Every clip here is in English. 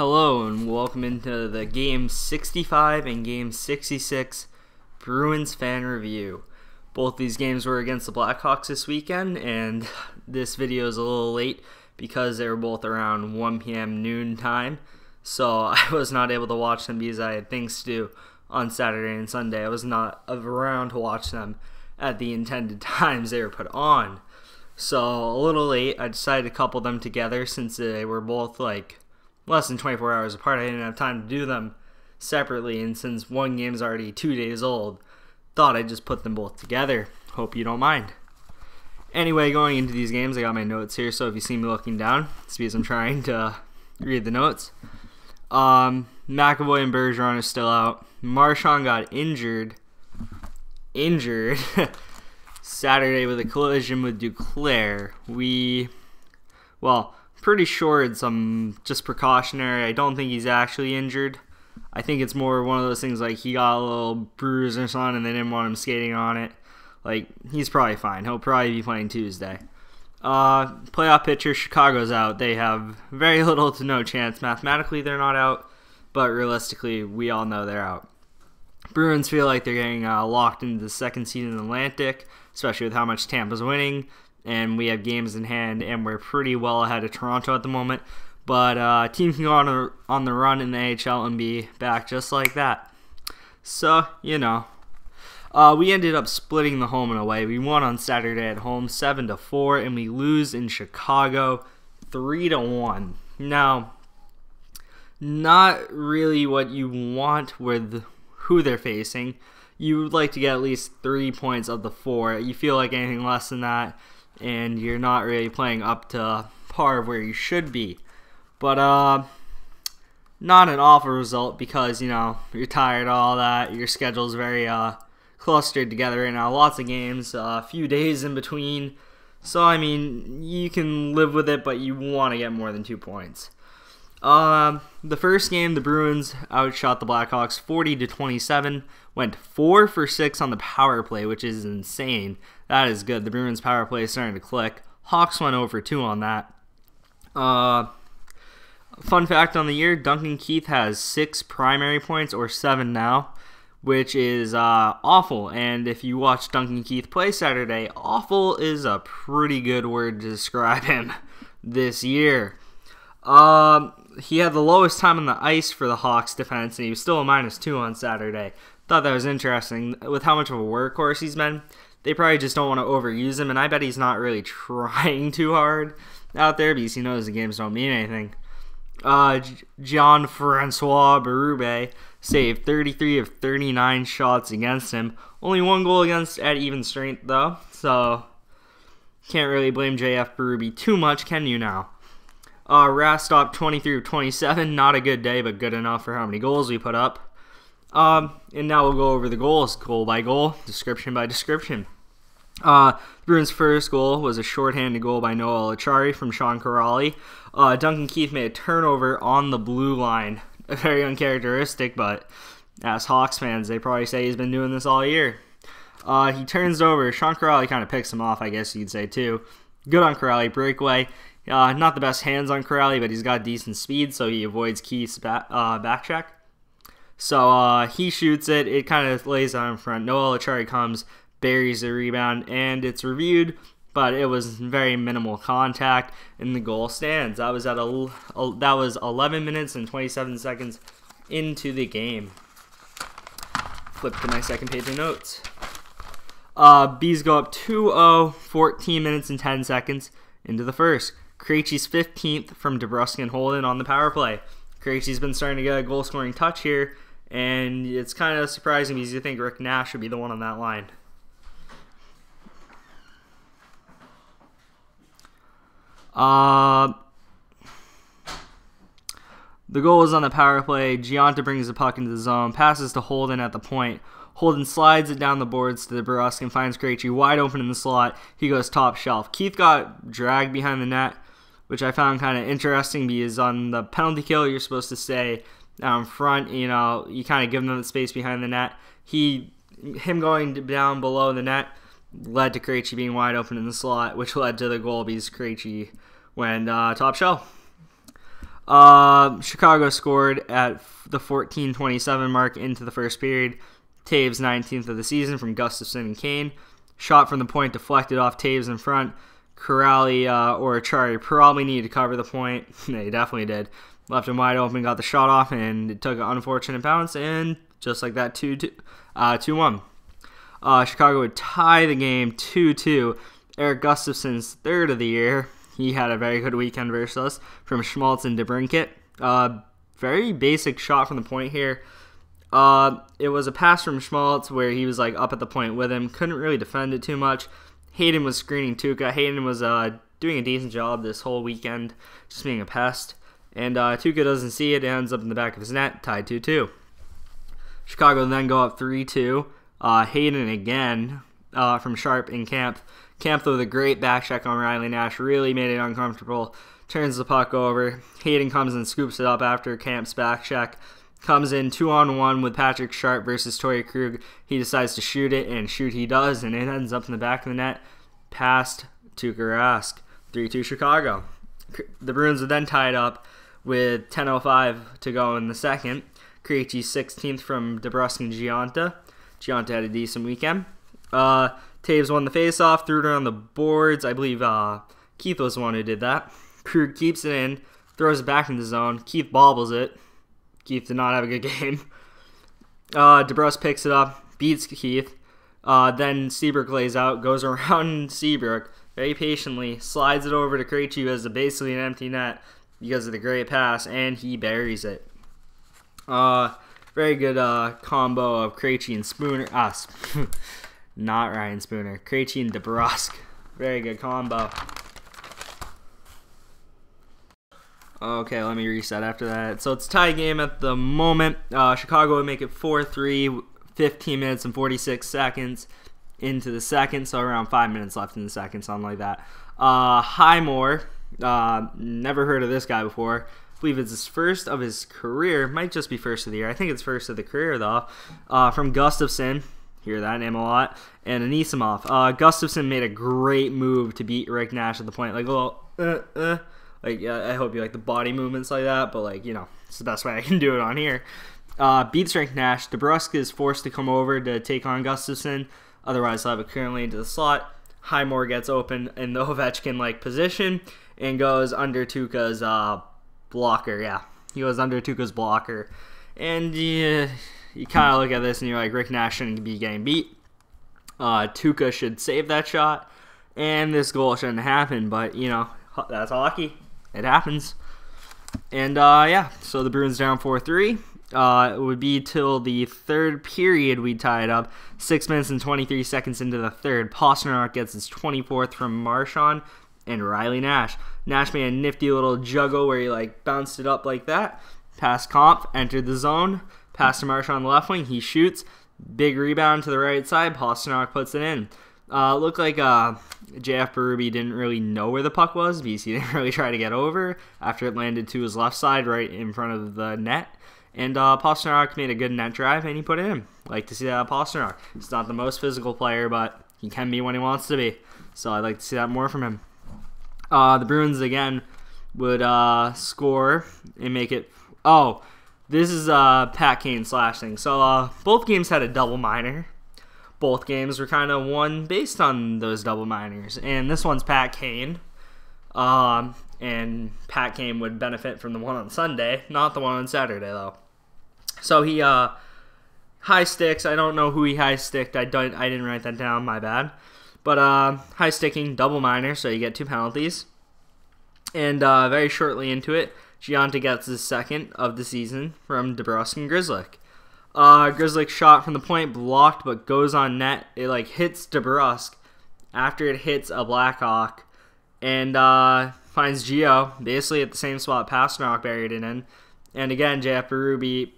Hello and welcome into the Game 65 and Game 66 Bruins fan review. Both these games were against the Blackhawks this weekend, and this video is a little late because they were both around 1 p.m. noon time. So I was not able to watch them because I had things to do on Saturday and Sunday. I was not around to watch them at the intended times they were put on. So a little late, I decided to couple them together since they were both like less than 24 hours apart. I didn't have time to do them separately, and since one game's already two days old, thought I'd just put them both together. Hope you don't mind. Anyway, going into these games, I got my notes here, so if you see me looking down, it's because I'm trying to read the notes. Um, McAvoy and Bergeron are still out. Marchand got injured. Injured. Saturday with a collision with Duclair. We, well, pretty sure it's um just precautionary. I don't think he's actually injured. I think it's more one of those things like he got a little bruise or something and they didn't want him skating on it. Like he's probably fine. He'll probably be playing Tuesday. Uh, playoff pitcher Chicago's out. They have very little to no chance. Mathematically, they're not out, but realistically, we all know they're out. Bruins feel like they're getting uh, locked into the second seed in the Atlantic, especially with how much Tampa's winning and we have games in hand, and we're pretty well ahead of Toronto at the moment. But uh, team can go on, a, on the run in the AHL and be back just like that. So, you know. Uh, we ended up splitting the home and away. We won on Saturday at home 7 to 4, and we lose in Chicago 3 to 1. Now, not really what you want with who they're facing. You would like to get at least three points of the four. You feel like anything less than that, and you're not really playing up to par of where you should be. But uh, not an awful result because you know you're tired, all that. Your schedule's very uh, clustered together right now. Lots of games, a uh, few days in between. So I mean, you can live with it, but you want to get more than two points. Um, the first game, the Bruins outshot the Blackhawks 40 to 27. Went four for six on the power play, which is insane. That is good. The Bruins power play is starting to click. Hawks went over two on that. Uh, fun fact on the year: Duncan Keith has six primary points, or seven now, which is uh, awful. And if you watch Duncan Keith play Saturday, awful is a pretty good word to describe him this year. Um, he had the lowest time on the ice for the Hawks defense, and he was still a minus two on Saturday. Thought that was interesting with how much of a workhorse he's been. They probably just don't want to overuse him, and I bet he's not really trying too hard out there because he knows the games don't mean anything. Uh, Jean Francois Berube saved 33 of 39 shots against him. Only one goal against at even strength, though, so can't really blame JF Berube too much, can you now? Uh, Rastop 23 of 27, not a good day, but good enough for how many goals we put up. Um, and now we'll go over the goals, goal by goal, description by description. Uh, Bruins' first goal was a shorthanded goal by Noel Acciari from Sean Kuraly. Uh, Duncan Keith made a turnover on the blue line. Very uncharacteristic, but as Hawks fans, they probably say he's been doing this all year. Uh, he turns over. Sean Kuraly kind of picks him off, I guess you'd say, too. Good on Kuraly. Breakaway. Uh, not the best hands on Kuraly, but he's got decent speed, so he avoids Keith's back, uh. So uh, he shoots it. It kind of lays out in front. Noel Acciari comes, buries the rebound, and it's reviewed, but it was very minimal contact, and the goal stands. That was at a, a that was 11 minutes and 27 seconds into the game. Flip to my second page of notes. Uh, Bees go up 2-0, 14 minutes and 10 seconds into the first. Krejci's 15th from DeBrusk and Holden on the power play. Krejci's been starting to get a goal scoring touch here, and it's kind of surprising because you think Rick Nash would be the one on that line. Uh, the goal is on the power play. Gionta brings the puck into the zone, passes to Holden at the point. Holden slides it down the boards to the DeBrusk and finds Krejci wide open in the slot. He goes top shelf. Keith got dragged behind the net which I found kind of interesting because on the penalty kill, you're supposed to stay down front. You know, you kind of give them the space behind the net. He, him going down below the net led to Krejci being wide open in the slot, which led to the goal because Krejci went uh, top shelf. Uh, Chicago scored at the 14:27 mark into the first period. Toews 19th of the season from Gustafsson and Kane. Shot from the point deflected off Toews in front. Kuraly uh, or Chari probably needed to cover the point. they definitely did. Left him wide open, got the shot off, and it took an unfortunate bounce, and just like that, 2 2, uh, 2 1. Uh, Chicago would tie the game 2 2. Eric Gustafsson's third of the year. He had a very good weekend versus us from Schmaltz and DeBrincat. Uh, very basic shot from the point here. Uh, it was a pass from Schmaltz where he was like up at the point with him, couldn't really defend it too much. Hayden was screening Tuukka. Hayden was uh, doing a decent job this whole weekend, just being a pest. And uh, Tuukka doesn't see it, ends up in the back of his net, tied 2 2. Chicago then go up 3 2. Uh, Hayden again uh, from Sharp in Kampf. Kampf, with a great back check on Riley Nash really made it uncomfortable. Turns the puck over. Hayden comes and scoops it up after Kampf's back check. Comes in two on one with Patrick Sharp versus Torey Krug. He decides to shoot it, and shoot he does, and it ends up in the back of the net past Tuukka Rask. 3 2 Chicago. The Bruins are then tied up with 10.05 to go in the second. Krejci 16th from DeBrusk and Gionta. Gionta had a decent weekend. Uh, Toews won the faceoff, threw it on the boards. I believe uh, Keith was the one who did that. Krug keeps it in, throws it back in the zone. Keith bobbles it. Keith did not have a good game. Uh, DeBrusk picks it up, beats Keith. Uh, then Seabrook lays out, goes around Seabrook very patiently, slides it over to Krejci, has basically an empty net because of the great pass, and he buries it. Uh, very good uh, combo of Krejci and Spooner. Ah, not Ryan Spooner. Krejci and DeBrusk. Very good combo. Okay, let me reset after that. So it's tie game at the moment. Uh, Chicago would make it 4-3, 15 minutes and 46 seconds into the second, so around 5 minutes left in the second, something like that. Uh, Highmore, uh, never heard of this guy before. I believe it's his first of his career. Might just be first of the year. I think it's first of the career, though. Uh, from Gustafsson. Hear that name a lot. And Anisimov. Uh, Gustafsson made a great move to beat Rick Nash at the point. Like little, uh, uh, like I hope you like the body movements like that, but like you know, it's the best way I can do it on here. Uh, beats Rick Nash. DeBrusk is forced to come over to take on Gustafsson. Otherwise, he'll have it currently into the slot. Highmore gets open in the Ovechkin like position and goes under Tuukka's uh, blocker. Yeah, he goes under Tuukka's blocker, and you, you kind of look at this and you're like, Rick Nash shouldn't be getting beat. Uh, Tuukka should save that shot, and this goal shouldn't happen. But you know, that's hockey. It happens. And uh, yeah, so the Bruins down 4 3. Uh, it would be till the third period we tie it up. Six minutes and 23 seconds into the third. Pastrnak gets his 24th from Marchand and Riley Nash. Nash made a nifty little juggle where he like bounced it up like that. Past Kampf, entered the zone. Pass to Marchand on the left wing. He shoots. Big rebound to the right side. Pastrnak puts it in. Uh, looked like uh, JF Berube didn't really know where the puck was he didn't really try to get over after it landed to his left side right in front of the net. And uh, Pastrnak made a good net drive and he put it in. Like to see that Pastrnak. He's not the most physical player, but he can be when he wants to be. So I'd like to see that more from him. Uh, the Bruins again would uh, score and make it. Oh, this is uh, Pat Kane slashing. So uh, both games had a double minor. Both games were kind of won based on those double minors, and this one's Pat Kane. Um, and Pat Kane would benefit from the one on Sunday, not the one on Saturday though. So he uh, high sticks. I don't know who he high sticked. I don't. I didn't write that down. My bad. But uh, high sticking double minor, so you get two penalties. And uh, very shortly into it, Gionta gets his second of the season from DeBrusk and Grzelcyk. Uh, Grzelcyk shot from the point, blocked, but goes on net. It like hits DeBrusk after it hits a Blackhawk, and uh, finds Geo basically at the same spot Pastrnak buried it in. And again, JF Berube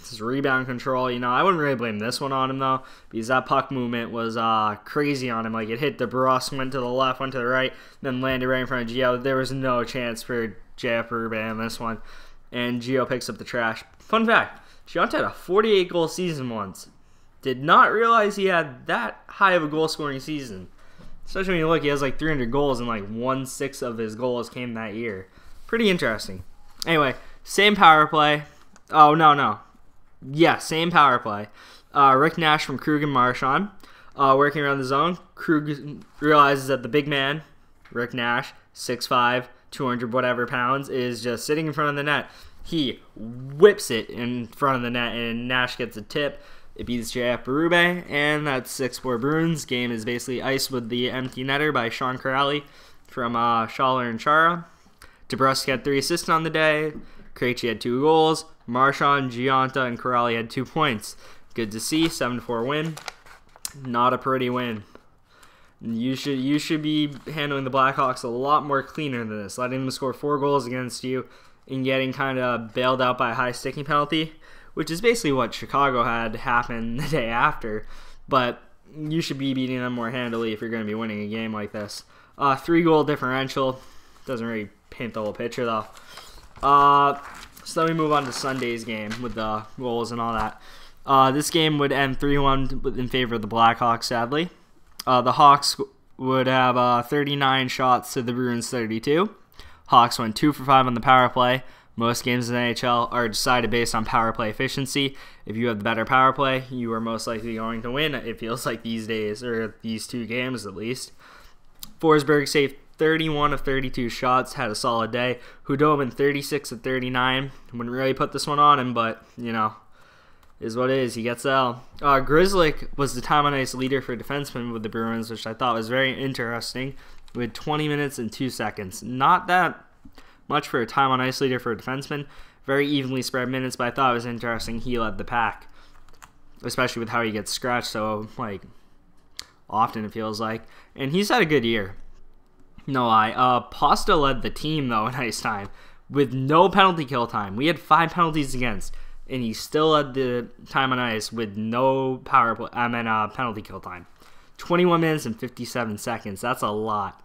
his rebound control, you know, I wouldn't really blame this one on him though, because that puck movement was uh, crazy on him. Like it hit DeBrusk, went to the left, went to the right, then landed right in front of Geo. There was no chance for JF Berube on this one, and Geo picks up the trash. Fun fact: Gionta had a 48 goal season once. Did not realize he had that high of a goal scoring season. Especially when you look, he has like 300 goals, and like one sixth of his goals came that year. Pretty interesting. Anyway, same power play. Oh no no, yeah, same power play. Uh, Rick Nash from Krug and Marchand uh, working around the zone. Krug realizes that the big man, Rick Nash, 6'5", 200 whatever pounds, is just sitting in front of the net. He whips it in front of the net, and Nash gets a tip. It beats JF Berube, and that's 6 4 Bruins. Game is basically iced with the empty netter by Sean Kuraly from uh, Schaller and Chara. DeBrusk had three assists on the day. Krejci had two goals. Marchand, Gionta, and Kuraly had two points. Good to see. 7 4 win. Not a pretty win. You should you should be handling the Blackhawks a lot more cleaner than this, letting them score four goals against you and getting kind of bailed out by a high sticking penalty, which is basically what Chicago had happen the day after. But you should be beating them more handily if you're going to be winning a game like this. Uh, three goal differential doesn't really paint the whole picture though. Uh, so then we move on to Sunday's game with the goals and all that. Uh, this game would end 3 1 in favor of the Blackhawks, sadly. Uh, the Hawks would have uh, 39 shots to the Bruins 32. Hawks went 2 for 5 on the power play. Most games in the NHL are decided based on power play efficiency. If you have the better power play, you are most likely going to win, it feels like these days, or these two games at least. Forsberg saved 31 of 32 shots, had a solid day. Khudobin 36 of 39. Wouldn't really put this one on him, but, you know, is what it is. He gets L. Uh, Grzelcyk was the time on ice leader for defensemen with the Bruins, which I thought was very interesting, with 20 minutes and 2 seconds. Not that much for a time on ice leader for a defenseman. Very evenly spread minutes, but I thought it was interesting. He led the pack, especially with how he gets scratched so like often. It feels like, and he's had a good year. No lie. Uh, Pasta led the team though in ice time with no penalty kill time. We had five penalties against and he still had the time on ice with no power play. I mean, uh, penalty kill time. 21 minutes and 57 seconds. That's a lot.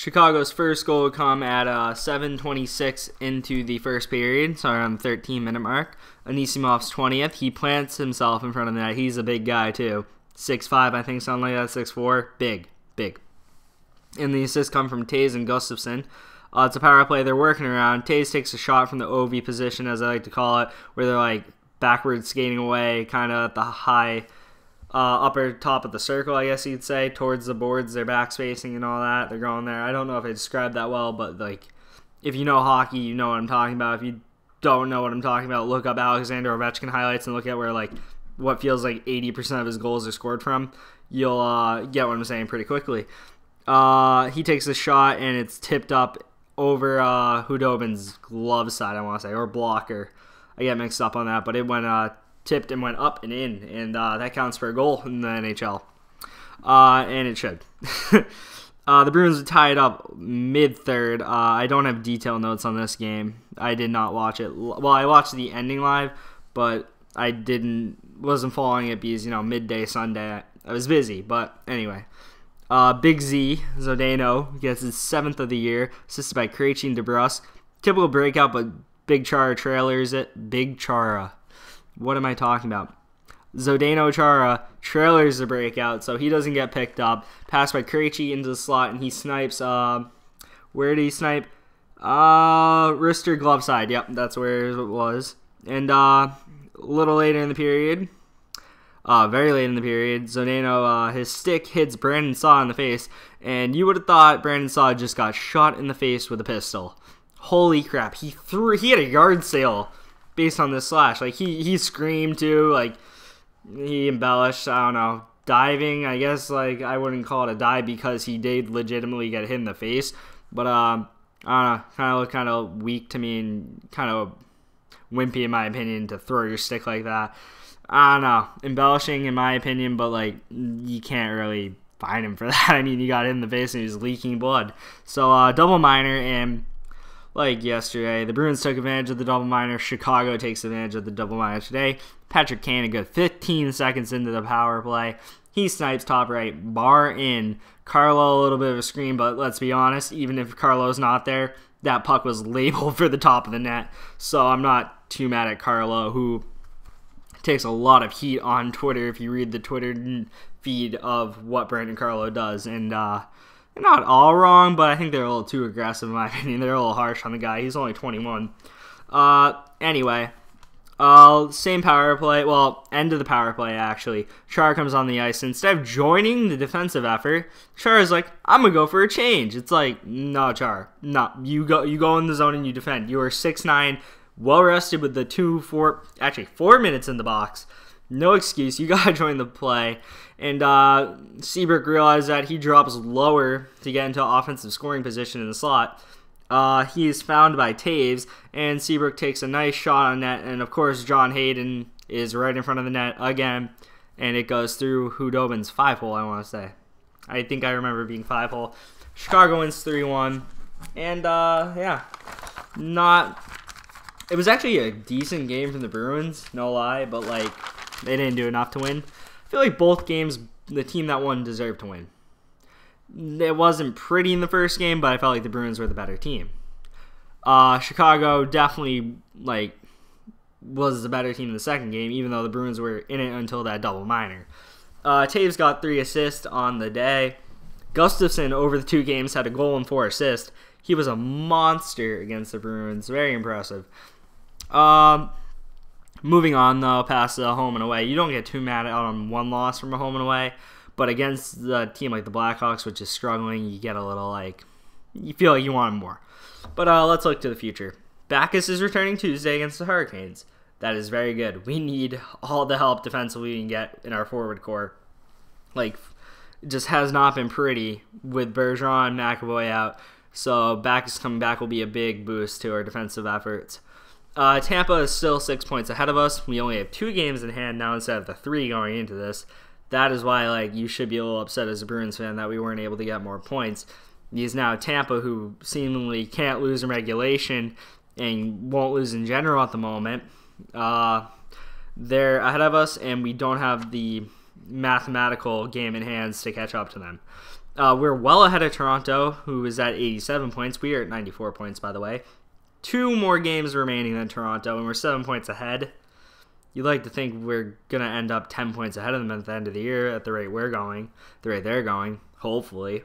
Chicago's first goal would come at uh, 7:26 into the first period, so around the 13 minute mark. Anisimov's 20th. He plants himself in front of the net. He's a big guy too, 6'5", I think, something like that. 6'4", big, big. And the assists come from Toews and Gustafsson. Uh, it's a power play they're working around. Toews takes a shot from the OV position, as I like to call it, where they're like backwards skating away, kind of at the high uh, upper top of the circle, I guess you'd say, towards the boards. They're back spacing and all that. They're going there. I don't know if I described that well, but like, if you know hockey, you know what I'm talking about. If you don't know what I'm talking about, look up Alexander Ovechkin highlights and look at where like what feels like 80% of his goals are scored from. You'll uh, get what I'm saying pretty quickly. Uh, he takes a shot and it's tipped up over uh, Khudobin's glove side, I want to say, or blocker. I get mixed up on that, but it went uh, tipped and went up and in, and uh, that counts for a goal in the NHL. Uh, and it should. uh, the Bruins tied up mid third. Uh, I don't have detail notes on this game. I did not watch it. Well, I watched the ending live, but I didn't wasn't following it because you know midday Sunday. I was busy, but anyway. Uh, Big Z, Zdeno gets his seventh of the year, assisted by Krejci and DeBrusk. Typical breakout, but Big Chara trailers it. Big Chara. What am I talking about? Zdeno Chara trailers the breakout, so he doesn't get picked up. Passed by Krejci into the slot, and he snipes. Uh, where did he snipe? Uh, wrister glove side. Yep, that's where it was. And uh, a little later in the period, uh, very late in the period, Zdeno, uh, his stick hits Brandon Saad in the face, and you would have thought Brandon Saad just got shot in the face with a pistol. Holy crap! He threw. He had a yard sale based on this slash. Like he he screamed too. Like he embellished. I don't know. Diving. I guess like I wouldn't call it a dive because he did legitimately get hit in the face. But um, I don't know. Kind of looked kind of weak to me and kind of wimpy in my opinion to throw your stick like that. I don't know, embellishing in my opinion, but like you can't really find him for that. I mean, he got in the face and he was leaking blood. So uh, double minor and like yesterday, the Bruins took advantage of the double minor. Chicago takes advantage of the double minor today. Patrick Kane a good 15 seconds into the power play. He snipes top right, bar in. Carlo a little bit of a screen, but let's be honest, even if Carlo's not there, that puck was labeled for the top of the net. So I'm not too mad at Carlo, who takes a lot of heat on Twitter if you read the Twitter feed of what Brandon Carlo does. And uh, they're not all wrong, but I think they're a little too aggressive in my opinion. They're a little harsh on the guy. He's only 21. Uh, anyway, uh, same power play. Well, end of the power play actually. Char comes on the ice. Instead of joining the defensive effort, Char is like, "I'm gonna go for a change." It's like, no, Char, no. You go, you go in the zone and you defend. You are six nine, well rested with the two, four, actually four minutes in the box. No excuse. You gotta join the play. And uh, Seabrook realized that he drops lower to get into offensive scoring position in the slot. Uh, he is found by Toews, and Seabrook takes a nice shot on net, and of course John Hayden is right in front of the net again, and it goes through Khudobin's five hole. I want to say, I think I remember being five hole. Chicago wins three one, and uh, yeah, not. It was actually a decent game from the Bruins, no lie, but like they didn't do enough to win. I feel like both games, the team that won deserved to win it wasn't pretty in the first game, but I felt like the Bruins were the better team. Uh, Chicago definitely like was the better team in the second game, even though the Bruins were in it until that double minor. Uh, Toews got three assists on the day. Gustafsson over the two games had a goal and four assists. He was a monster against the Bruins. Very impressive. Um, moving on though, past the home and away, you don't get too mad out on one loss from a home and away. But against the team like the Blackhawks, which is struggling, you get a little like you feel like you want more. But uh, let's look to the future. Backes is returning Tuesday against the Hurricanes. That is very good. We need all the help defensively we can get in our forward core. Like, it just has not been pretty with Bergeron, and McAvoy out. So Backes coming back will be a big boost to our defensive efforts. Uh, Tampa is still six points ahead of us. We only have two games in hand now instead of the three going into this that is why like you should be a little upset as a Bruins fan that we weren't able to get more points. He's now Tampa, who seemingly can't lose in regulation and won't lose in general at the moment. Uh, they're ahead of us, and we don't have the mathematical game in hands to catch up to them. Uh, we're well ahead of Toronto, who is at 87 points. We are at 94 points, by the way. Two more games remaining than Toronto, and we're seven points ahead you'd like to think we're going to end up 10 points ahead of them at the end of the year at the rate we're going, the rate they're going, hopefully.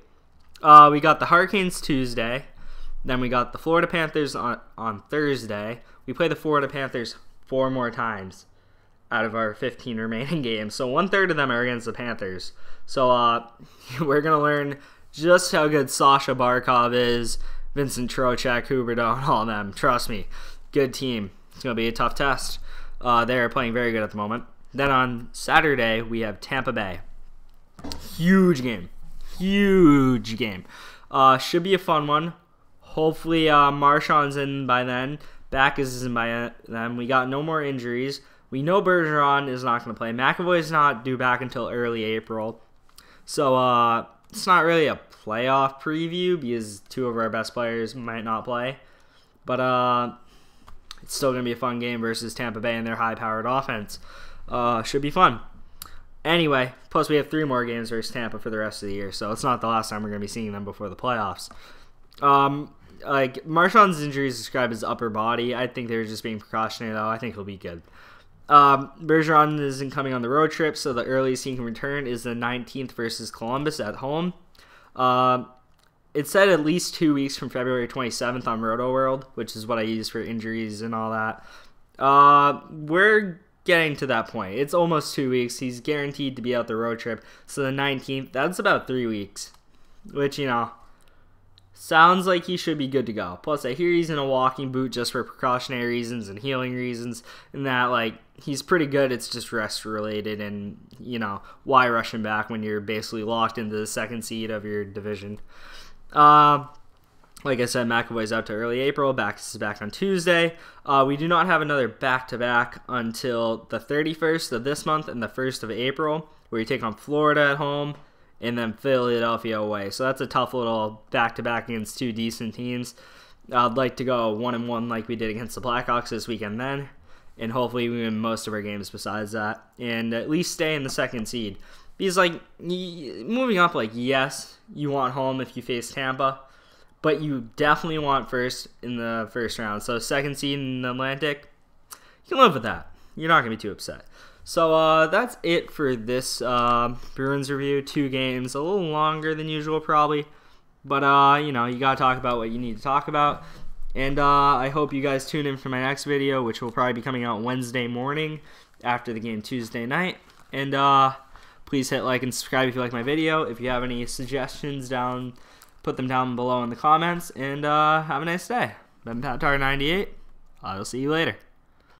Uh, we got the Hurricanes Tuesday. Then we got the Florida Panthers on, on Thursday. We play the Florida Panthers four more times out of our 15 remaining games. So one third of them are against the Panthers. So uh, we're going to learn just how good Sasha Barkov is, Vincent Trocheck, Huberdeau, and all of them. Trust me, good team. It's going to be a tough test. Uh, they're playing very good at the moment. Then on Saturday, we have Tampa Bay. Huge game. Huge game. Uh, should be a fun one. Hopefully, uh, Marchand's in by then. Backes is in by then. We got no more injuries. We know Bergeron is not going to play. McAvoy is not due back until early April. So, uh, it's not really a playoff preview because two of our best players might not play. But, uh, it's still going to be a fun game versus Tampa Bay and their high powered offense. Uh, should be fun. Anyway, plus we have three more games versus Tampa for the rest of the year, so it's not the last time we're going to be seeing them before the playoffs. Um, like Marchand's injury is described as upper body. I think they're just being precautionary though. I think he'll be good. Um, Bergeron isn't coming on the road trip, so the earliest he can return is the 19th versus Columbus at home. Uh, it said at least two weeks from February 27th on Roto World, which is what I use for injuries and all that. Uh, we're getting to that point. It's almost two weeks. He's guaranteed to be out the road trip. So the 19th, that's about three weeks, which, you know, sounds like he should be good to go. Plus, I hear he's in a walking boot just for precautionary reasons and healing reasons, and that, like, he's pretty good. It's just rest related, and, you know, why rush him back when you're basically locked into the second seed of your division? Uh, like I said, McAvoy's out to early April. Backes is back on Tuesday. Uh, we do not have another back to back until the 31st of this month and the 1st of April, where you take on Florida at home and then Philadelphia away. So that's a tough little back to back against two decent teams. I'd like to go one and one like we did against the Blackhawks this weekend then, and hopefully we win most of our games besides that, and at least stay in the second seed. Because like moving up, like yes, you want home if you face Tampa, but you definitely want first in the first round. So second seed in the Atlantic, you can live with that. You're not gonna be too upset. So uh, that's it for this uh, Bruins review. Two games, a little longer than usual probably, But uh, you know, you gotta talk about what you need to talk about. And uh, I hope you guys tune in for my next video, which will probably be coming out Wednesday morning after the game Tuesday night. And uh, please hit like and subscribe if you like my video. If you have any suggestions down, put them down below in the comments. And uh, have a nice day. Ben Patar 98. I will see you later.